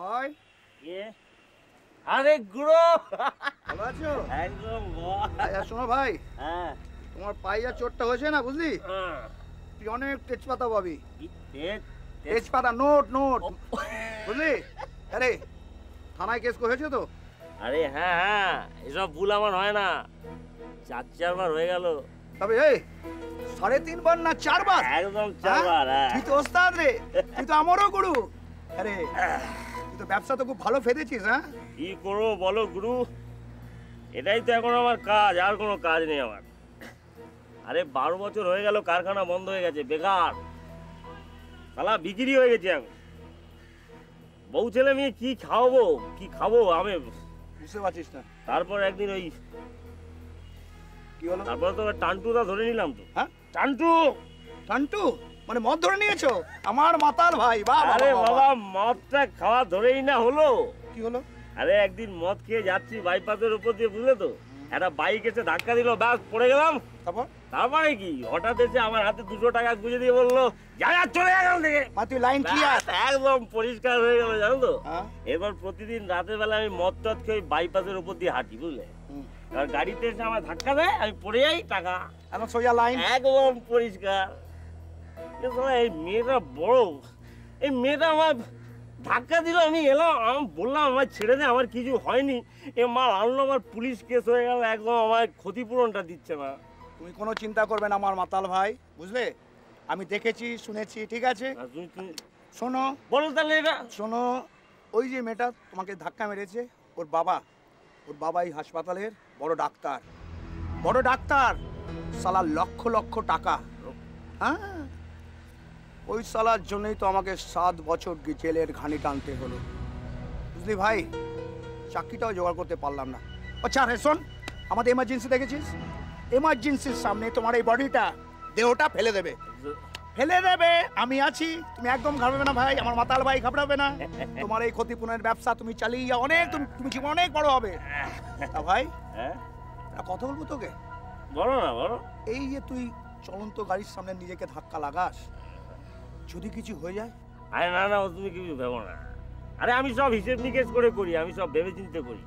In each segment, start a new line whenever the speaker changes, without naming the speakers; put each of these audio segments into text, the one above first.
ভাই
এ? আরে গুড়ো
ভালো আছো?
একদম।
আচ্ছা শোনো ভাই
হ্যাঁ।
তোমার পাইয়া চোটটা হয়েছে না বুঝলি?
হ্যাঁ।
তুই অনেক তেজপাতা পাবি।
কি তেজ তেজ
তেজপাতা নোট নোট। বুঝলি? আরে থানায় কেস হয়েছে তো?
আরে হ্যাঁ হ্যাঁ এসব ভুল আমার হয় না। চার চারবার হয়ে গেল।
তবে এই সাড়ে তিনবার না চারবার?
একদম চারবার হ্যাঁ।
তুই তো ওস্তাদ রে তুই তো আমারও গুরু। আরে তো ব্যবসা তো খুব ভালো ফেলেছিস হ্যাঁ?
কি করব বলো গুরু? এটাই তো এখন আমার কাজ আর কোনো কাজ নেই আমার। আরে বারো বছর হয়ে গেল কারখানা বন্ধ হয়ে গেছে বেকার। শালা বিক্রি হয়ে গেছে আমি বউ ছেলে মেয়ে কি খাওয়াবো? কি খাব? আমি
বুঝতে পারছিস না।
তারপর একদিন ওই
কি হলো?
তারপর তো টান্টুদা ধরে নিলাম তো।
হ্যাঁ?
টান্টু!
টান্টু? মানে মদ ধরে নিয়েছো? আমার মাতাল ভাই
আরে বাবা মদটা খাওয়া ধরেই না হলো।
কি হলো?
আরে একদিন মদ খেয়ে যাচ্ছি বাইপাসের উপর দিয়ে বুঝলে তো? একটা বাইক এসে ধাক্কা দিল ব্যাস পড়ে গেলাম।
তারপর?
তারপরে কি? হঠাৎ এসে আমার হাতে দুশো টাকা গুঁজে দিয়ে বলল যা যা চলে গেল থেকে।
তুই লাইন ক্লিয়ার।
একদম পরিষ্কার হয়ে গেল জানো তো?
হ্যাঁ।
এবার প্রতিদিন রাতের বেলা আমি মদ টদ খেয়ে বাইপাসের উপর দিয়ে হাঁটি বুঝলে। আর গাড়িতে এসে আমার ধাক্কা দেয় আমি পড়ে যাই টাকা।
এখন সোজা লাইন।
একদম পরিষ্কার। এই মেয়েটা বড়। এই মেয়েটা আমার ধাক্কা দিল আমি এলাম আমি বললাম আমার ছেড়ে দে আমার কিছু হয়নি। এ মাল আনলো আমার পুলিশ কেস হয়ে গেল একদম আমার ক্ষতিপূরণটা দিচ্ছে না
তুমি কোনো চিন্তা করবে না আমার মাতাল ভাই বুঝলে? আমি দেখেছি শুনেছি ঠিক আছে? শোনো।
বলো তাহলে এটা।
শোনো ওই যে মেয়েটা তোমাকে ধাক্কা মেরেছে ওর বাবা ওর বাবা এই হাসপাতালের বড় ডাক্তার। বড় ডাক্তার সালা লক্ষ লক্ষ টাকা। হ্যাঁ? ওই সালার জন্যই তো আমাকে সাত বছর জেলের ঘানি টানতে হলো। বুঝলি ভাই? চাকরিটাও জোগাড় করতে পারলাম না। আচ্ছা রে শোন আমাদের এমার্জেন্সি দেখেছিস? এমার্জেন্সির সামনে তোমার এই বডিটা দেহটা ফেলে দেবে। ফেলে দেবে আমি আছি। তুমি একদম ঘাবড়াবে না ভাই আমার মাতাল ভাই ঘাবড়াবে না। তোমার এই ক্ষতিপূরণের ব্যবসা তুমি চালিয়ে যাও অনেক তুমি তুমি জীবন অনেক বড় হবে। তা ভাই
হ্যাঁ?
কথা বলব তোকে?
বলো না বলো।
এই যে তুই চলন্ত গাড়ির সামনে নিজেকে ধাক্কা লাগাস যদি কিছু হয়ে যায়?
আরে না না তুমি কিছু ভেবো না। আরে আমি সব হিসেব নিকেশ করে করি আমি সব ভেবে চিনতে করি।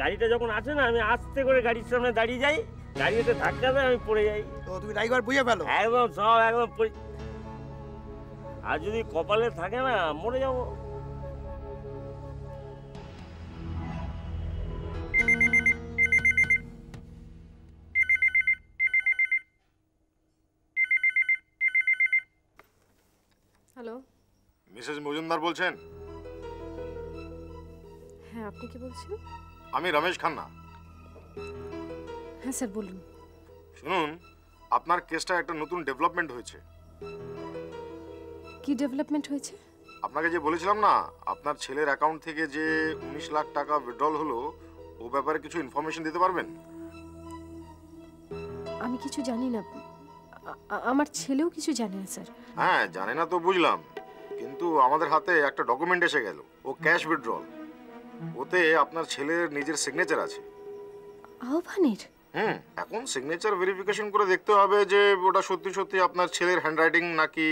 গাড়িটা যখন আসে না আমি আস্তে করে গাড়ির সামনে দাঁড়িয়ে যাই গাড়িতে ধাক্কা দেয় আমি পড়ে যাই।
তো তুমি ড্রাইভার বুঝে ফেলো?
একদম সব একদম আর যদি কপালে থাকে না মরে যাব।
মিসেস মজুমদার বলছেন?
হ্যাঁ আপনি কি বলছেন?
আমি রমেশ খান্না।
হ্যাঁ স্যার বলুন।
শুনুন আপনার কেসটা একটা নতুন ডেভেলপমেন্ট হয়েছে।
কি ডেভেলপমেন্ট হয়েছে?
আপনাকে যে বলেছিলাম না আপনার ছেলের অ্যাকাউন্ট থেকে যে উনিশ লাখ টাকা উইথড্রল হলো ও ব্যাপারে কিছু ইনফরমেশন দিতে পারবেন?
আমি কিছু জানি না। আমার ছেলেও কিছু জানে না স্যার।
হ্যাঁ জানে না তো বুঝলাম। কিন্তু আমাদের হাতে একটা ডকুমেন্ট এসে গেল। ও ক্যাশ উইথড্রল ওতে আপনার ছেলের নিজের সিগনেচার আছে।
আহ্বানের?
হুম এখন সিগনেচার ভেরিফিকেশন করে দেখতে হবে যে ওটা সত্যি সত্যি আপনার ছেলের হ্যান্ডরাইটিং নাকি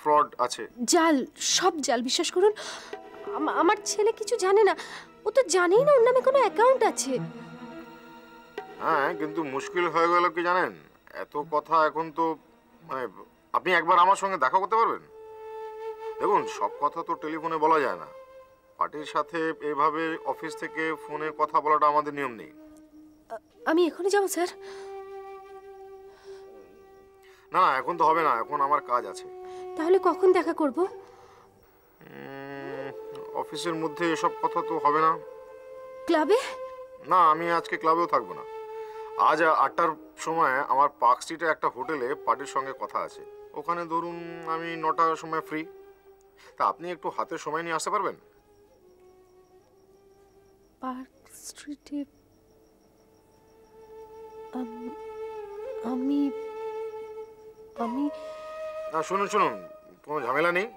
ফ্রড আছে।
জাল সব জাল বিশ্বাস করুন। আমার ছেলে কিছু জানে না। ও তো জানেই না ওর নামে কোনো অ্যাকাউন্ট আছে।
হ্যাঁ কিন্তু মুশকিল হয়ে গেল কি জানেন? এত কথা এখন তো মানে আপনি একবার আমার সঙ্গে দেখা করতে পারবেন? দেখুন সব কথা তো টেলিফোনে বলা যায় না। পার্টির সাথে এভাবে অফিস থেকে ফোনে কথা বলাটা আমাদের নিয়ম নেই।
আমি এখনই যাব স্যার।
না না এখন তো হবে না এখন আমার কাজ আছে।
তাহলে কখন দেখা করব?
অফিসের মধ্যে এসব কথা তো হবে না।
ক্লাবে?
না আমি আজকে ক্লাবেও থাকব না। আজ আটটার সময় আমার পার্ক স্ট্রিটে একটা হোটেলে পার্টির সঙ্গে কথা আছে। ওখানে ধরুন আমি নটার সময় ফ্রি তা আপনি একটু হাতে সময় নিয়ে আসতে পারবেন?
পার্ক স্ট্রিটে আম- আমি
না শুনুন শুনুন কোনো ঝামেলা নেই।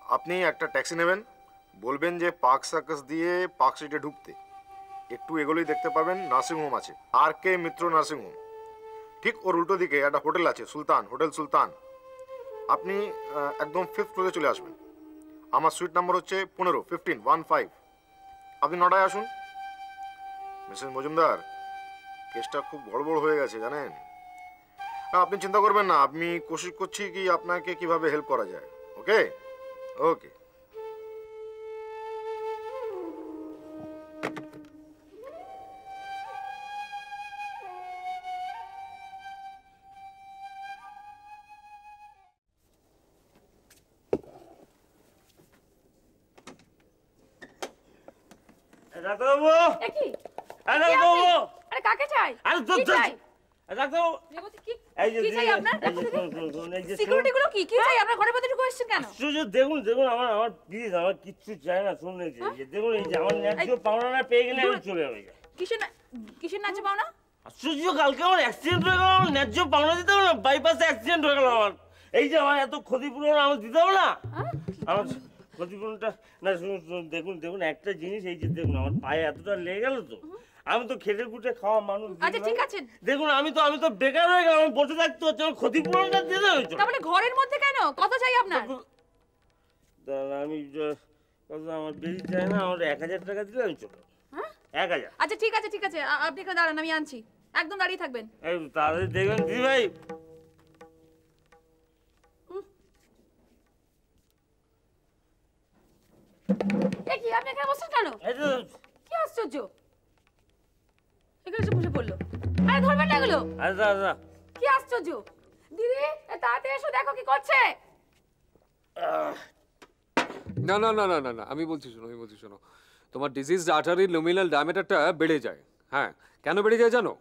আপনি একটা ট্যাক্সি নেবেন বলবেন যে পার্ক সার্কাস দিয়ে পার্ক স্ট্রিটে ঢুকতে। একটু এগুলোই দেখতে পাবেন নার্সিংহোম আছে আর কে মিত্র নার্সিংহোম। ঠিক ওর উল্টো দিকে একটা হোটেল আছে সুলতান হোটেল সুলতান। আপনি একদম ফিফথ ফ্লোরে চলে আসবেন। আমার সুইট নাম্বার হচ্ছে পনেরো ফিফটিন ওয়ান ফাইভ আপনি নটায় আসুন। মিসেস মজুমদার কেসটা খুব বড় বড় হয়ে গেছে, জানেন? আপনি চিন্তা করবেন না, আমি কোশিশ করছি কি আপনাকে কীভাবে হেল্প করা যায়। ওকে ওকে
ডাক্তারবাবু
একই
ডাক্তারবাবু
আরে কাকে চাই?
আরে তো
চাই?
ডাক্তারবাবু এই যে
চাই আপনার?
এই যে শুনুন, শুনুন, শুনুন, এই যে
সিকিউরিটি গুলো কি? কি চাই? আপনার ঘরের মধ্যে ঢুকে এসেছেন কেন?
আশ্চর্য দেখুন দেখুন আমার আমার প্লিজ আমার কিচ্ছু চাই না শুনুন এই যে, দেখুন এই যে আমার ন্যায্য পাওনাটা পেয়ে গেলে আমি চলে যাবে।
কিসের কিসের
আশ্চর্য কালকে আমার অ্যাক্সিডেন্ট হয়ে গেল আমার ন্যায্য পাওনা দিতে হবে না বাইপাসে অ্যাক্সিডেন্ট হয়ে গেল আমার। এই যে আমার এত ক্ষতিপূরণ আমার দিতে হবে না? আমার ক্ষতিপূরণটা না দেখুন দেখুন একটা জিনিস এই যে দেখুন আমার পায়ে এতটা লেগে গেল তো। আমি তো খেটে খুটে খাওয়া মানুষ
আচ্ছা ঠিক আছে।
দেখুন আমি তো আমি তো বেকার হয়ে গেলাম আমি বসে থাকতে হচ্ছে আমার ক্ষতিপূরণটা দিয়ে দেবে
তার মানে ঘরের মধ্যে কেন? কত চাই আপনার।
দাঁড়ান, আমি কত আমার বেশি চাই না আমার এক হাজার টাকা দিলে আমি চলো
হ্যাঁ?
এক হাজার।
আচ্ছা ঠিক আছে ঠিক আছে আপনি এখানে দাঁড়ান আমি আনছি। একদম দাঁড়িয়ে থাকবেন।
তাড়াতাড়ি দেখবেন দিদি ভাই
আপনি এখানে বসছেন কেন? কি আশ্চর্য। এখানে বসে পড়ল। আরে ধরবেন না এগুলো। কি আশ্চর্য। দিদি তাড়াতাড়ি এসো দেখো কি করছে।
না না না না না না আমি বলছি শোনো আমি বলছি শোনো। তোমার ডিজিজ আর্টারি লুমিনাল ডায়ামিটারটা বেড়ে যায়। হ্যাঁ কেন বেড়ে যায় জানো?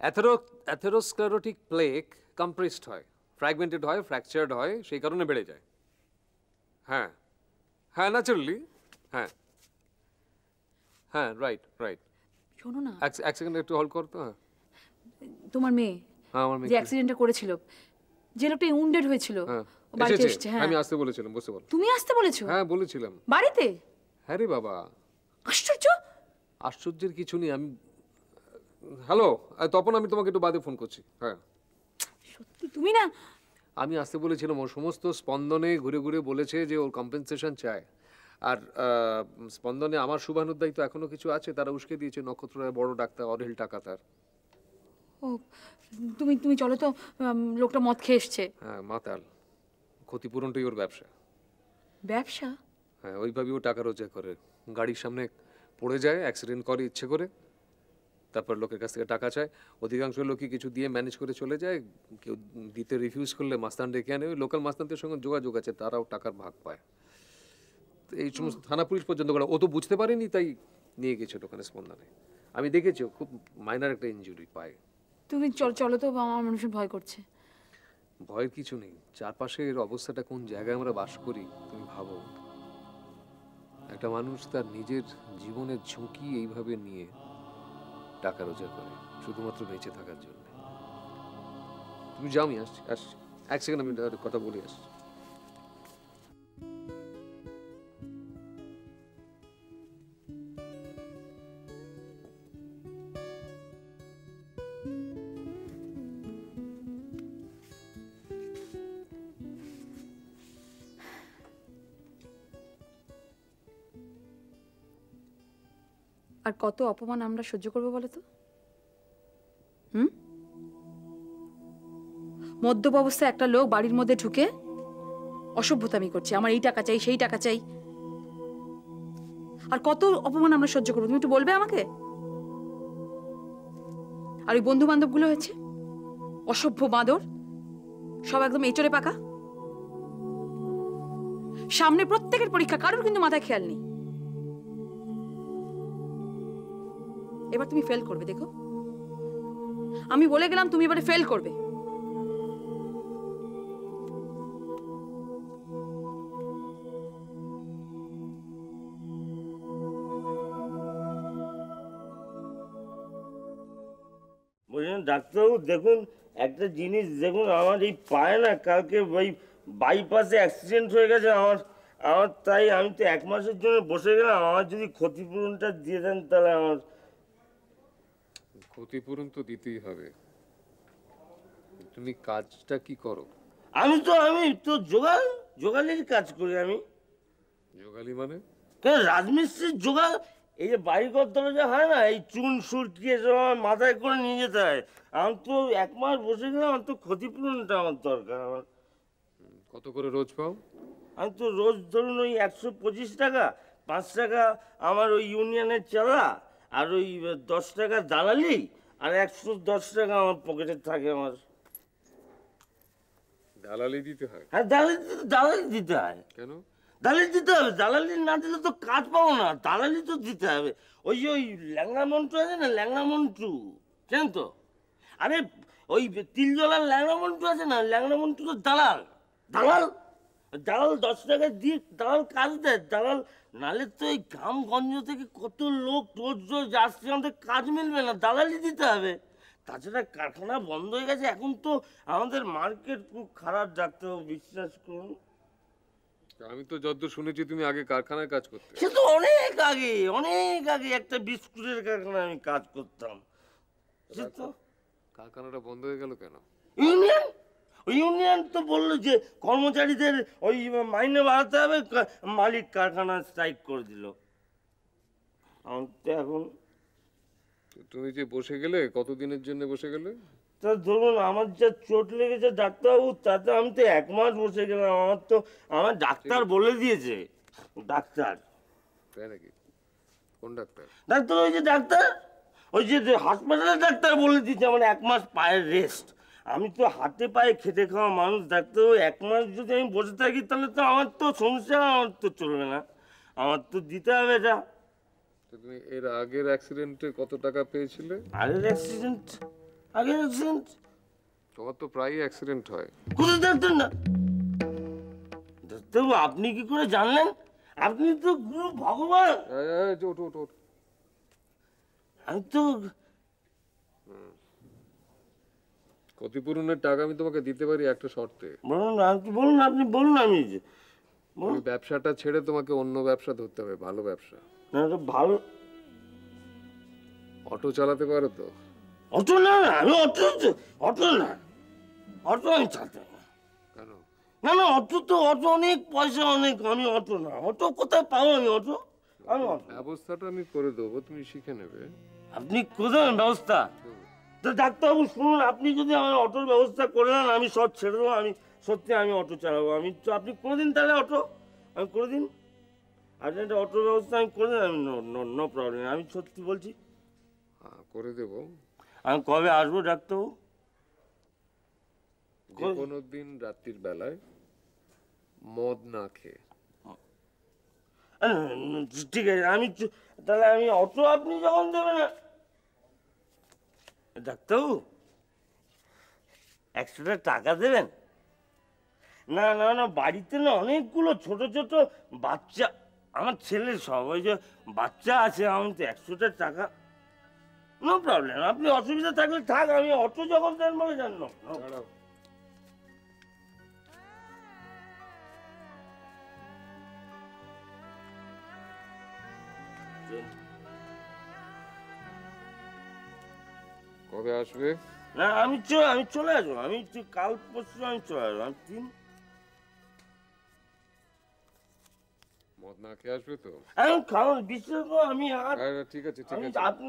অ্যাথেরো অ্যাথেরোস্ক্লেরোটিক প্লেক কম্প্রেসড হয় ফ্র্যাগমেন্টেড হয় ফ্র্যাকচার্ড হয় সেই কারণে বেড়ে যায়। হ্যাঁ। হ্যাঁ ন্যাচারালি হ্যাঁ। হ্যাঁ রাইট রাইট
শোনো না।
এক সেকেন্ড একটু হল করতো হ্যাঁ।
তোমার মেয়ে
হ্যাঁ আমার মেয়ে
যে অ্যাক্সিডেন্টটা করেছিল যে লোকটা উন্ডেড হয়েছিল
হ্যাঁ
ও বাড়িতে
এসেছে।
হ্যাঁ।
আমি আসতে বলেছিলাম বসে বল
তুমি আসতে বলেছ?
হ্যাঁ বলেছিলাম।
বাড়িতে?
হ্যাঁ রে বাবা।
আশ্চর্য!
আশ্চর্যের কিছু নেই আমি হ্যালো তখন আমি তোমাকে একটু বাদে ফোন করছি হ্যাঁ।
সত্যি তুমি না?
আমি আসতে বলেছিলাম ওর সমস্ত স্পন্দনে ঘুরে ঘুরে বলেছে যে ওর কম্পেনসেশন চায়। আর স্পন্দনে আমার শুভানুর তো এখনও কিছু আছে? তারা উস্কে দিয়েছে নক্ষত্র রায় বড় ডাক্তার অঢেল টাকা তার
ও তুমি তুমি চলো তো লোকটা মদ খেয়ে এসছে।
হ্যাঁ মাতাল। ক্ষতিপূরণটাই ওর ব্যবসা।
ব্যবসা?
হ্যাঁ ওইভাবেই ও টাকা রোজগার করে। গাড়ির সামনে পড়ে যায় অ্যাক্সিডেন্ট করে ইচ্ছে করে। তারপর লোকের কাছ থেকে টাকা চায়। অধিকাংশ লোকই কিছু দিয়ে ম্যানেজ করে চলে যায়। কেউ দিতে রিফিউজ করলে মাস্তান ডেকে আনে। ওই লোকাল মাস্তানদের সঙ্গে যোগাযোগ আছে তারাও টাকার ভাগ পায়। এই সমস্ত থানা পুলিশ পর্যন্ত করে ও তো বুঝতে পারেনি তাই নিয়ে গেছিল ওখানে স্পন্দনে। আমি দেখেছি খুব মাইনার একটা ইনজুরি পায়।
তুমি চল চলো তো আমার মানুষের ভয় করছে।
ভয়ের কিছু নেই। চারপাশের অবস্থাটা কোন জায়গায় আমরা বাস করি তুমি ভাবো। একটা মানুষ তার নিজের জীবনের ঝুঁকি এইভাবে নিয়ে টাকা রোজগার করে শুধুমাত্র বেঁচে থাকার জন্য। তুমি যাও আমি আসছি আসছি। এক সেকেন্ড আমি কথা বলে আসছি।
কত অপমান আমরা সহ্য করব বলো তো? হুম? মদ্যপ অবস্থায় একটা লোক বাড়ির মধ্যে ঢুকে অসভ্যতামি করছে, আমার এই টাকা চাই, সেই টাকা চাই। আর কত অপমান আমরা সহ্য করব? তুমি একটু বলবে আমাকে? আর ওই বন্ধু বান্ধবগুলো হয়েছে অসভ্য বাঁদর, সব একদম এই এচড়ে পাকা। সামনে প্রত্যেকের পরীক্ষা, কারোর কিন্তু মাথায় খেয়াল নেই। এবার তুমি ফেল করবে, দেখো। আমি বলে গেলাম তুমি এবারে ফেল করবে।
বলছেন ডাক্তারবাবু, দেখুন, একটা জিনিস, দেখুন, আমার এই পায়ে না কালকে ওই বাইপাসে অ্যাক্সিডেন্ট হয়ে গেছে, আমার আমার তাই আমি তো এক মাসের জন্য বসে গেলাম, আমার যদি ক্ষতিপূরণটা দিয়ে দেন তাহলে আমার
ক্ষতিপূরণ তো দিতেই হবে। তুমি কাজটা কি করো?
আমি তো আমি তো জোগাল জোগালের কাজ করি আমি।
যোগালি মানে?
কেন রাজমিস্ত্রির জোগাড় এই যে বাড়িঘর দরজা হয় না এই চুন সুরকি এসব আমার মাথায় করে নিয়ে যেতে হয়। আমি তো এক মাস বসে গেলাম আমার তো ক্ষতিপূরণটা আমার দরকার আমার।
কত করে রোজ পাও?
আমি তো রোজ ধরুন ওই একশো পঁচিশ টাকা পাঁচ টাকা আমার ওই ইউনিয়নের চাঁদা আর ওই দশ টাকা দালালি আর একশো দশ টাকা আমার পকেটে থাকে আমার।
দালালি দিতে হয়?
হ্যাঁ দালালি দালালি দিতে হয়।
কেন?
দালালি দিতে হবে। দালালি না দিলে তো কাজ পাবো না। দালালি তো দিতে হবে। ওই যে ওই ল্যাংড়া মন্টু আছে না ল্যাংড়া মন্টু? চেন তো? আরে ওই তিলজলার ল্যাংড়া মন্টু আছে না? ল্যাংড়া মন্টু তো দালাল। দালাল? দালাল দশ টাকা দিয়ে দালাল কাজ দেয়। দালাল নালে তো এই গ্রামগঞ্জ থেকে কত লোক রোজ রোজ আসছে আমাদের কাজ মিলবে না দালালি দিতে হবে। তাছাড়া কারখানা বন্ধ হয়ে গেছে এখন তো আমাদের মার্কেট খুব খারাপ ডাক্তারবাবু বিশ্বাস করুন।
আমি তো যতদূর শুনেছি তুমি আগে কারখানায় কাজ করতে।
সে তো অনেক আগে অনেক আগে একটা বিস্কুটের কারখানায় আমি কাজ করতাম। সে তো
কারখানাটা বন্ধ হয়ে গেল কেন?
ইউনিয়ন? ইউনিয়ন তো বলল যে কর্মচারীদের ওই মাইনে বাড়াতে হবে মালিক কারখানা স্ট্রাইক করে দিল। আমার তো এখন
তুমি যে বসে গেলে? কতদিনের জন্য বসে গেলে?
তা ধরুন আমার যা চোট লেগেছে ডাক্তারবাবু তাতে আমি তো এক মাস বসে গেলাম। আমার তো আমার ডাক্তার বলে দিয়েছে। ডাক্তার।
তাই নাকি? কোন ডাক্তার?
ডাক্তার ওই যে ডাক্তার ওই যে যে হাসপাতালের ডাক্তার বলে দিয়েছে আমার এক মাস পায়ের রেস্ট আমি তো হাতে পায়ে খেতে খাওয়া মানুষ ডাক্তার এক মাস যদি আমি বসে থাকি তাহলে তো আমার তো সংসার আমার তো চলবে না। আমার তো দিতে হবে এটা।
তুমি এর আগের অ্যাক্সিডেন্টে কত টাকা পেয়েছিলে?
আগের অ্যাক্সিডেন্ট আগের অ্যাক্সিডেন্ট
তোমার তো প্রায়ই অ্যাক্সিডেন্ট হয়।
কোথায় ডাক্তার না? ডাক্তারবাবু আপনি কি করে জানলেন? আপনি তো গুরু ভগবান।
ওঠ।
আমি তো
ক্ষতিপূরণের টাকা আমি তোমাকে দিতে পারি একটা শর্তে।
বলুন আপনি বলুন আপনি বলুন আমি
ওই ব্যবসাটা ছেড়ে তোমাকে অন্য ব্যবসা ধরতে হবে ভালো ব্যবসা।
না তো ভালো
অটো চালাতে পারো তো?
অটো না আমি অটো অটো না। অটো আমি চালাতে।
কেন?
না না অটো তো অটো অনেক পয়সা অনেক। আমি অটো না। অটো কোথায় পাবো আমি অটো? আমি অটো
ব্যবস্থাটা আমি করে দেবো তুমি শিখে নেবে।
আপনি কোথায় ব্যবস্থা। তো ডাক্তারবাবু শুনুন আপনি যদি আমার অটোর ব্যবস্থা করে দেন আমি সব ছেড়ে দেবো আমি সত্যি আমি অটো চালাবো। আমি তো আপনি দিন তাহলে অটো? আমি করে দিন আপনি একটা অটোর ব্যবস্থা আমি করে দিন আমি নো প্রবলেম আমি সত্যি বলছি।
হ্যাঁ, করে দেবো।
আমি কবে আসব ডাক্তারবাবু?
যে কোনো দিন রাত্রির বেলায় মদ না খেয়ে।
ঠিক আছে আমি তাহলে আমি অটো আপনি যখন দেবেন না ডাক্তারবাবু, একশোটা টাকা দেবেন? না না না, বাড়িতে না অনেকগুলো ছোট ছোট বাচ্চা। আমার ছেলে সবাই যে বাচ্চা আছে আমি তো একশোটা টাকা। নো প্রবলেম আপনি অসুবিধা থাকলে থাক, আমি অটো জগৎ দেন বলে
কবে আসবে?
না আমি চলে আমি চলে আসব। আমি কাল পরশু আমি চলে আসব। আমি তিন
মদ না খেয়ে আসবে তো?
এখন বিশ্বাস আমি আর
ঠিক আছে ঠিক আছে।
আপনি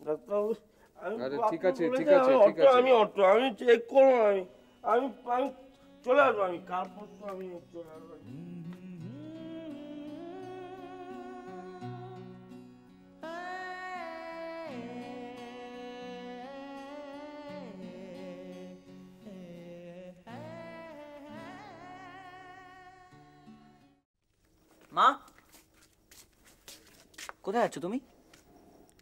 ডাক্তারবাবু আমি
আরে, ঠিক আছে, ঠিক আছে, ঠিক
অটো,
আছে।
আমি অটো আমি চেক করব আমি আমি আমি চলে আসব আমি কাল পরশু আমি চলে আসব।
মা। কোথায় আছো তুমি?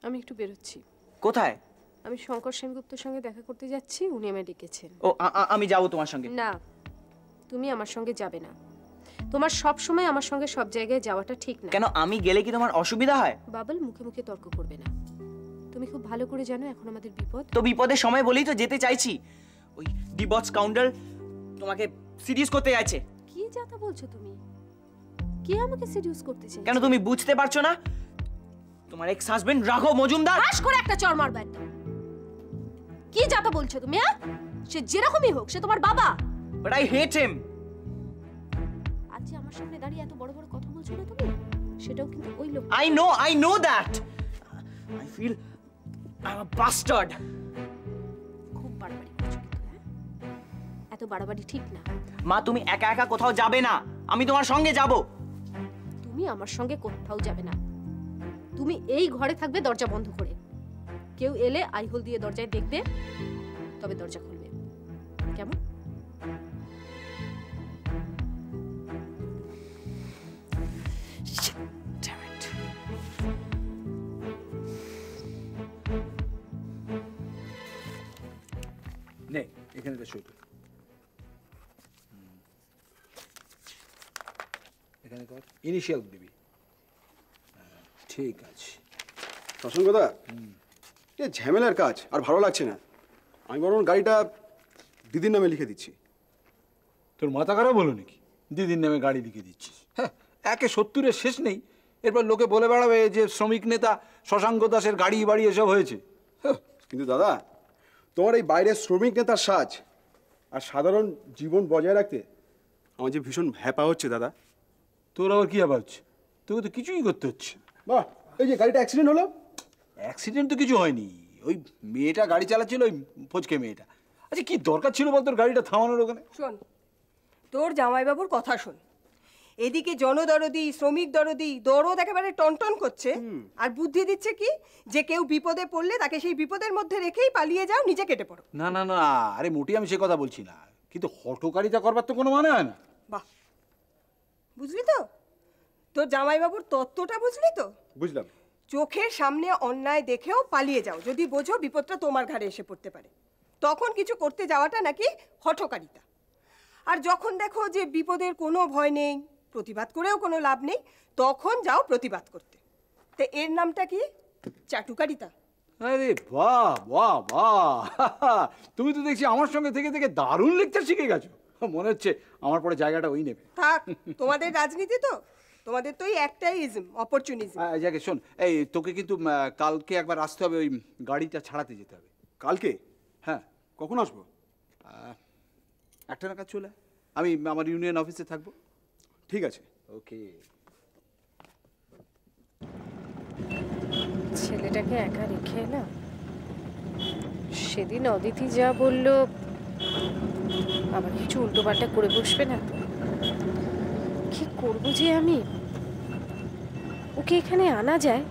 আমি একটু বেরোচ্ছি।
কোথায়?
আমি শঙ্কর সেনগুপ্তর সঙ্গে দেখা করতে যাচ্ছি উনি আমায় ডেকেছেন।
ও আমি যাব তোমার সঙ্গে।
না তুমি আমার সঙ্গে যাবে না। তোমার সব সময় আমার সঙ্গে সব জায়গায় যাওয়াটা ঠিক না।
কেন আমি গেলে কি তোমার অসুবিধা হয়?
বাবল মুখে মুখে তর্ক করবে না। তুমি খুব ভালো করে জানো এখন আমাদের বিপদ।
তো বিপদের সময় বলেই তো যেতে চাইছি। ওই ডিবটস কাউন্টার তোমাকে সিরিয়াস করতে যাচ্ছে।
কি যাতা বলছো তুমি? কে আমাকে সিডিউস করতে চাই
কেন তুমি বুঝতে পারছ না? তোমার এক্স হাজবেন্ড রাঘব মজুমদার?
হাস করে একটা চর মারবে একদম। কি যাতা বলছো তুমি হ্যাঁ? সে যেরকমই হোক সে তোমার বাবা।
বাট আই হেট হিম
আজ যে আমার সামনে দাঁড়িয়ে এত বড় বড় কথা বলছো না তুমি? সেটাও কিন্তু ওই লোক
I know I know that I feel I am bastard
খুব বাড়াবাড়ি করছ কিন্তু হ্যাঁ? এত বাড়াবাড়ি ঠিক না।
মা তুমি একা একা কোথাও যাবে না। আমি তোমার সঙ্গে যাব।
তুমি আমার সঙ্গে কোথাও যাবে না। তুমি এই ঘরে থাকবে দরজা বন্ধ করে। কেউ এলে আইহোল দিয়ে দরজায় দেখবে, তবে দরজা খুলবে। কেমন?
এখানে একটা। কর। ইনিশিয়াল দিবি হ্যাঁ, ঠিক আছে।
প্রসঙ্গদা এ ঝামেলার কাজ আর ভালো লাগছে না। আমি বরং গাড়িটা দিদির নামে লিখে দিচ্ছি।
তোর মাথা খারাপ হলো নাকি? দিদির নামে গাড়ি লিখে দিচ্ছিস। হ্যাঁ একে সত্তরের শেষ নেই। এরপর লোকে বলে বেড়াবে যে শ্রমিক নেতা শশাঙ্ক দাসের গাড়ি বাড়ি এসব হয়েছে। হ্যাঁ,
কিন্তু দাদা তোমার এই বাইরের শ্রমিক নেতার সাজ আর সাধারণ জীবন বজায় রাখতে আমার যে ভীষণ হ্যাপা হচ্ছে দাদা।
তোর আবার কি আবার হচ্ছে? তোকে তো কিছুই করতে হচ্ছে না।
বাহ এই যে গাড়িটা অ্যাক্সিডেন্ট হলো?
অ্যাক্সিডেন্ট তো কিছু হয়নি। ওই মেয়েটা গাড়ি চালাচ্ছিল ওই ফচকে মেয়েটা। আচ্ছা কি দরকার ছিল বল তোর গাড়িটা থামানোর ওখানে?
শোন তোর জামাইবাবুর কথা শোন। এদিকে জনদরদি শ্রমিক দরদি দরদ একেবারে টনটন করছে। আর বুদ্ধি দিচ্ছে কি? যে কেউ বিপদে পড়লে তাকে সেই বিপদের মধ্যে রেখেই পালিয়ে যাও নিজে কেটে পড়ো।
না না না আরে মোটেই আমি সে কথা বলছি না। কিন্তু হটকারিতা করবার তো কোনো মানে হয় না।
বাহ বুঝলি তো? তোর জামাইবাবুর তত্ত্বটা বুঝলি তো?
বুঝলাম।
চোখের সামনে অন্যায় দেখেও পালিয়ে যাও যদি বোঝো বিপদটা তোমার ঘাড়ে এসে পড়তে পারে। তখন কিছু করতে যাওয়াটা নাকি হঠকারিতা। আর যখন দেখো যে বিপদের কোনো ভয় নেই প্রতিবাদ করেও কোনো লাভ নেই তখন যাও প্রতিবাদ করতে। তো এর নামটা কি? চাটুকারিতা।
আরে বাহ বাহ বাহ। তুমি তো দেখছি আমার সঙ্গে থেকে থেকে দারুণ লিখতে শিখে গেছো। মনে হচ্ছে আমার পরে জায়গাটা ওই নেবে।
থাক তোমাদের রাজনীতি তো। তোমাদের তো একটাই ইজম অপরচুনিজম
যাকে শোন এই তোকে কিন্তু কালকে একবার আসতে হবে ওই গাড়িটা ছাড়াতে যেতে হবে।
কালকে?
হ্যাঁ
কখন আসব?
একটা নাগাদ চলে আমি আমার ইউনিয়ন অফিসে থাকব।
ঠিক আছে।
ওকে।
ছেলেটাকে একা রেখে এলাম? সেদিন অদিতি যা বলল আবার কিছু উল্টোপাল্টা করে বসবে না তো? কি করব যে আমি? ওকে এখানে আনা যায়?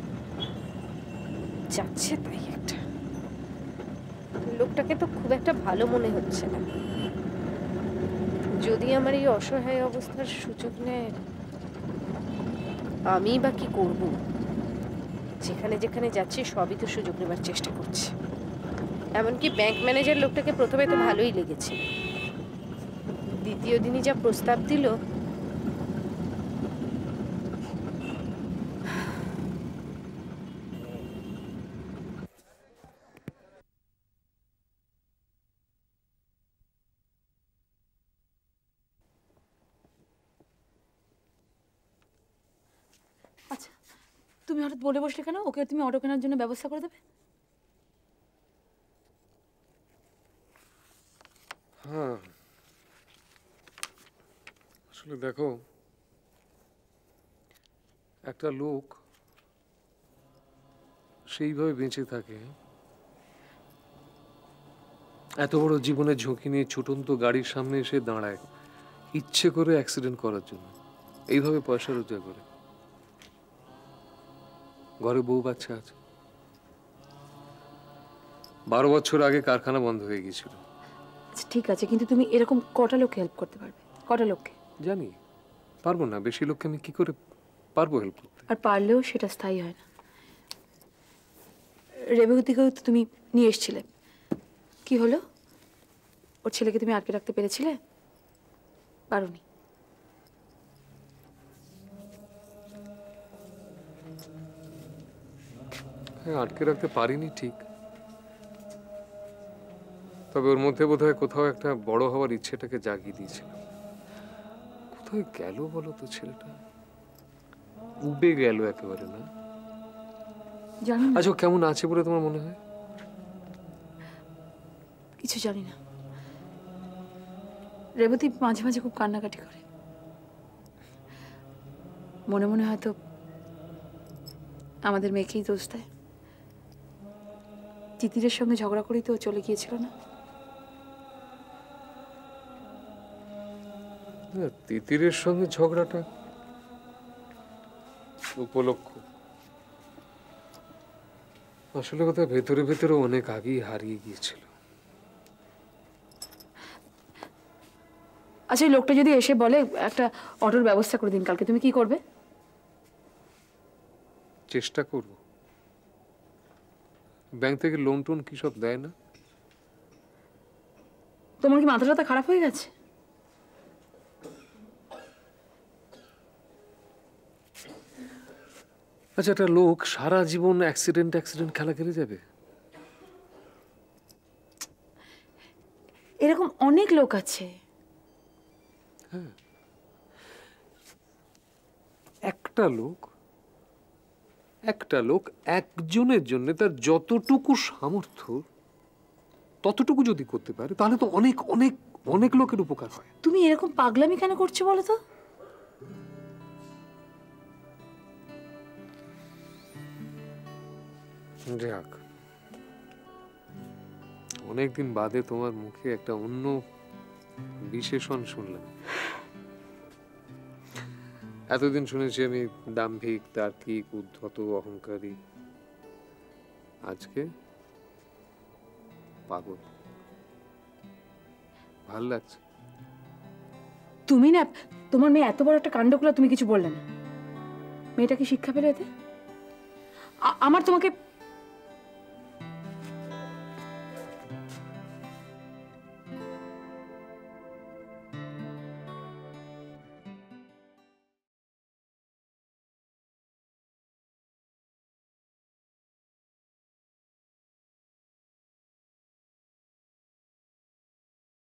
যাচ্ছে তাই একটা। লোকটাকে তো খুব একটা ভালো মনে হচ্ছে না। যদি আমার এই অসহায় অবস্থার সুযোগ নেয়, আমি বা কি করব? যেখানে যেখানে যাচ্ছি, সবই তো সুযোগ নেবার চেষ্টা করছি। এমনকি ব্যাংক ম্যানেজার লোকটাকে প্রথমে তো ভালোই লেগেছে। দ্বিতীয় দিনই যা প্রস্তাব দিল।
আচ্ছা তুমি বলে বসলে কেন? ওকে তুমি অটো কেনার জন্য ব্যবস্থা করে দেবে?
আসলে দেখো, একটা লোক সেইভাবে বেঁচে থাকে। এত বড় জীবনের ঝুঁকি নিয়ে ছুটন্ত গাড়ির সামনে এসে দাঁড়ায়, ইচ্ছে করে অ্যাক্সিডেন্ট করার জন্য। এইভাবে পয়সা রোজগার করে। ঘরে বউ বাচ্চা আছে। বারো বছর আগে কারখানা বন্ধ হয়ে গিয়েছিল।
আচ্ছা ঠিক আছে, কিন্তু তুমি এরকম কটা লোককে হেল্প করতে পারবে? কটা লোককে?
জানি। পারব না বেশি লোককে আমি কি করে পারব হেল্প করতে?
আর পারলেও সেটা স্থায়ী হয় না। রেবতীকেও তো তুমি নিয়ে এসেছিলে। কি হলো? ওর ছেলেকে তুমি আটকে রাখতে পেরেছিলে? পারোনি।
হ্যাঁ আটকে রাখতে পারিনি ঠিক। তবে ওর মধ্যে বোধহয় কোথাও একটা বড় হওয়ার ইচ্ছেটাকে জাগিয়ে দিয়েছিল। কোথায় গেল বলো তো ছেলেটা? উবে গেল একেবারে না?
জানো না।
আচ্ছা কেমন আছে বলে তোমার মনে হয়?
কিছু জানি না। রেবতী মাঝে মাঝে খুব কান্নাকাটি করে। মনে মনে হয়তো আমাদের মেয়েকেই দোষ দেয়। তিতিরের সঙ্গে ঝগড়া করেই তো চলে গিয়েছিল না?
না, তিতিরের সঙ্গে ঝগড়াটা উপলক্ষ। আসলে কথা ভেতরে ভেতরে অনেক আগেই হারিয়ে গিয়েছিল।
আচ্ছা এই লোকটা যদি এসে বলে একটা অটোর ব্যবস্থা করে দিন কালকে তুমি কি করবে?
চেষ্টা করব। ব্যাংক থেকে লোন টোন কি সব দেয় না?
তোমার কি মাথা টাথা খারাপ হয়ে গেছে?
আচ্ছা একটা লোক সারা জীবন অ্যাক্সিডেন্ট অ্যাক্সিডেন্ট খেলা খেলে যাবে।
এরকম অনেক লোক আছে।
একটা লোক একটা লোক একজনের জন্য তার যতটুকু সামর্থ্য ততটুকু যদি করতে পারে তাহলে তো অনেক অনেক অনেক লোকের উপকার হয়।
তুমি এরকম পাগলামি কেন করছ বলো তো?
যাক। অনেকদিন বাদে তোমার মুখে একটা অন্য বিশেষণ শুনলাম। এতদিন শুনেছি আমি দাম্ভিক, তার্কিক, উদ্ধত, অহংকারী। আজকে পাগল। ভালো লাগছে।
তুমি না, তোমার মেয়ে এত বড় একটা কাণ্ড তুমি কিছু বললে না। মেয়েটা কি শিক্ষা পেলে এতে? আমার তোমাকে